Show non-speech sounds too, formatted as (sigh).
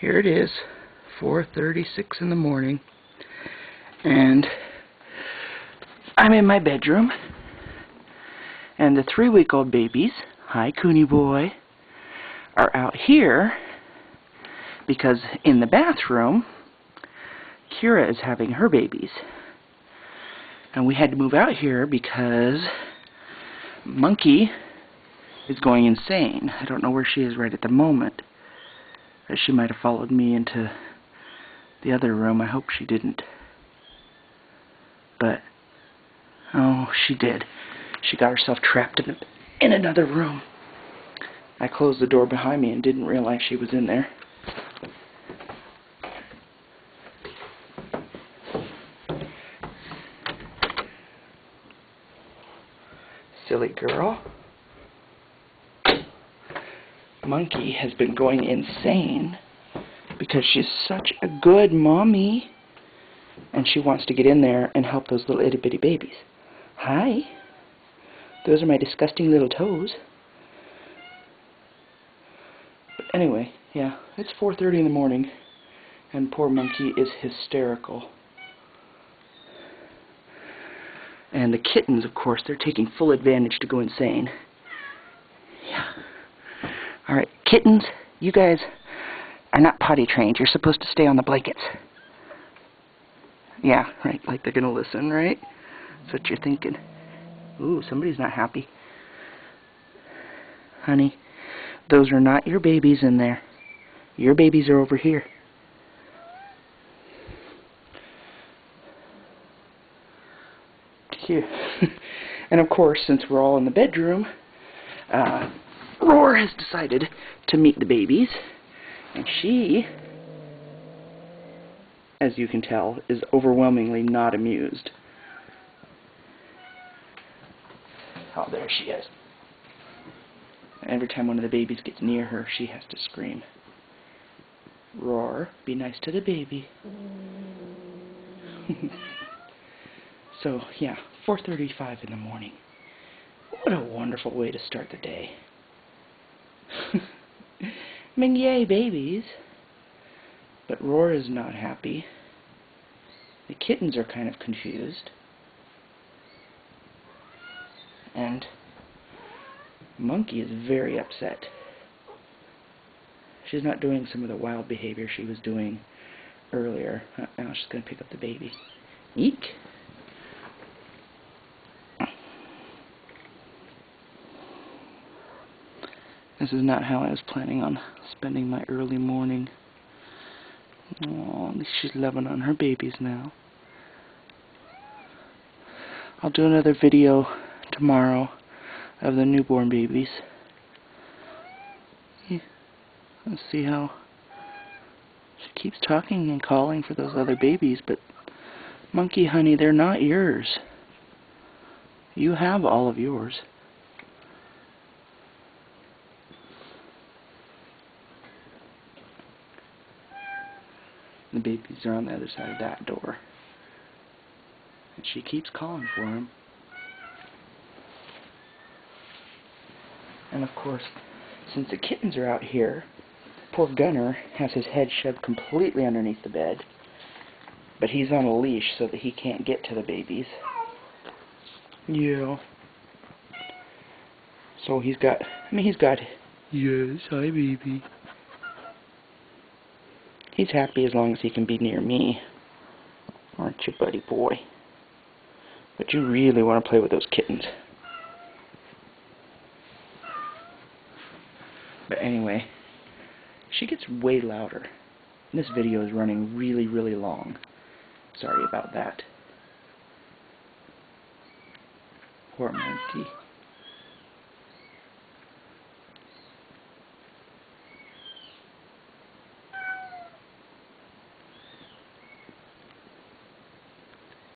here it is, 4.36 in the morning, and I'm in my bedroom, and the three-week-old babies, hi Cooney boy, are out here because in the bathroom, Keera is having her babies. And we had to move out here because Monkey is going insane. I don't know where she is right at the moment. She might have followed me into the other room. I hope she didn't. But, oh, she did. She got herself trapped in, in another room. I closed the door behind me and didn't realize she was in there. Silly girl. Monkey has been going insane because she's such a good mommy. And she wants to get in there and help those little itty bitty babies. Hi. Those are my disgusting little toes. But anyway, yeah, it's 4.30 in the morning, and poor Monkey is hysterical. And the kittens, of course, they're taking full advantage to go insane. Yeah. Alright, kittens, you guys are not potty trained. You're supposed to stay on the blankets. Yeah, right, like they're gonna listen, right? That's what you're thinking. Ooh, somebody's not happy. Honey, those are not your babies in there. Your babies are over here. Here. (laughs) and of course, since we're all in the bedroom, uh, Roar has decided to meet the babies. And she, as you can tell, is overwhelmingly not amused. Oh, there she is. Every time one of the babies gets near her, she has to scream. Roar, be nice to the baby. (laughs) so, yeah, 4.35 in the morning. What a wonderful way to start the day. (laughs) I mean, yay, babies. But Roar is not happy. The kittens are kind of confused. And Monkey is very upset. She's not doing some of the wild behavior she was doing earlier. Uh, now she's going to pick up the baby. Eek! This is not how I was planning on spending my early morning. Oh, she's loving on her babies now. I'll do another video tomorrow of the newborn babies. Yeah. Let's see how she keeps talking and calling for those other babies, but monkey honey, they're not yours. You have all of yours. The babies are on the other side of that door. And she keeps calling for them. And of course, since the kittens are out here, poor Gunner has his head shoved completely underneath the bed. But he's on a leash so that he can't get to the babies. Yeah. So he's got, I mean, he's got, yes, hi baby. He's happy as long as he can be near me. Aren't you, buddy boy? But you really want to play with those kittens. But anyway, she gets way louder. This video is running really, really long. Sorry about that. Poor monkey.